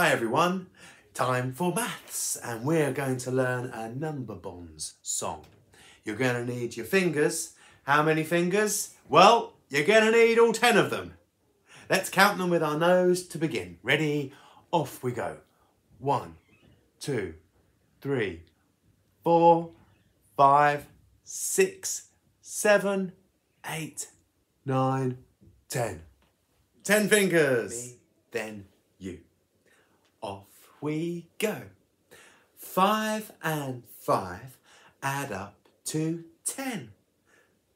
Hi everyone, time for maths and we're going to learn a number bonds song. You're going to need your fingers. How many fingers? Well, you're going to need all 10 of them. Let's count them with our nose to begin. Ready? Off we go. One, two, three, four, five, six, seven, eight, nine, ten. Ten fingers. Me, then you. Off we go. Five and five add up to ten.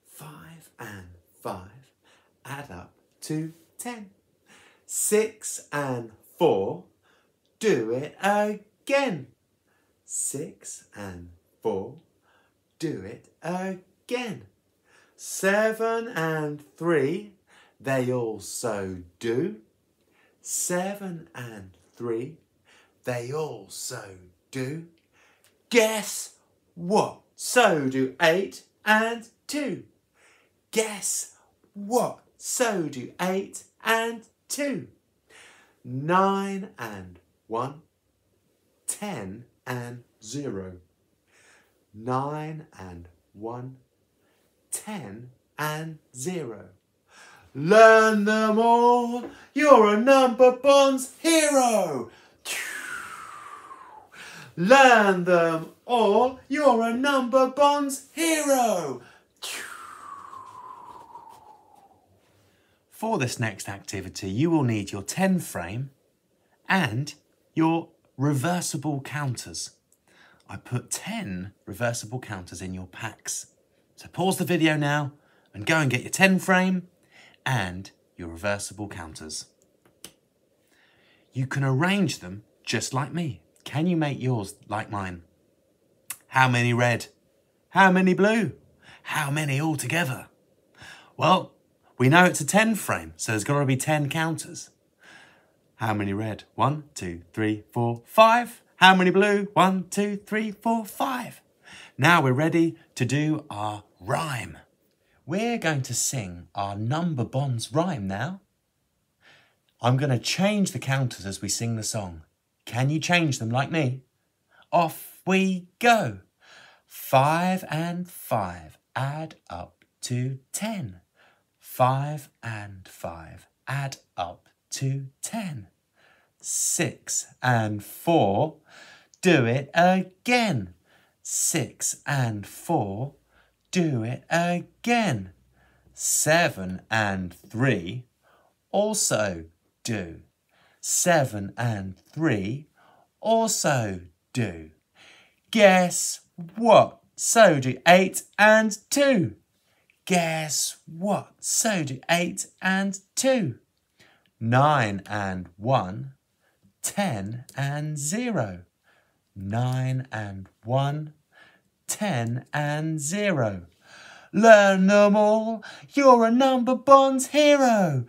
Five and five add up to ten. Six and four, do it again. Six and four, do it again. Seven and three, they also do. Seven and three, they also do. Guess what? So do eight and two. Guess what? So do eight and two. Nine and one. Ten and zero. Nine and one. Ten and zero. Learn them all. You're a number bonds hero. Learn them all. You're a number bonds hero. For this next activity, you will need your 10 frame and your reversible counters. I put 10 reversible counters in your packs. So pause the video now and go and get your 10 frame and your reversible counters. You can arrange them just like me. Can you make yours like mine? How many red? How many blue? How many altogether? Well, we know it's a 10 frame, so there's got to be 10 counters. How many red? One, two, three, four, five. How many blue? One, two, three, four, five. Now we're ready to do our rhyme. We're going to sing our number bonds rhyme now. I'm going to change the counters as we sing the song. Can you change them like me? Off we go. Five and five add up to ten. Five and five add up to ten. Six and four, do it again. Six and four, do it again. Seven and three, also do. Seven and three, also do. Guess what? So do eight and two. Guess what? So do eight and two. Nine and one. Ten and zero. Nine and one. Ten and zero. Learn them all. You're a number bonds hero.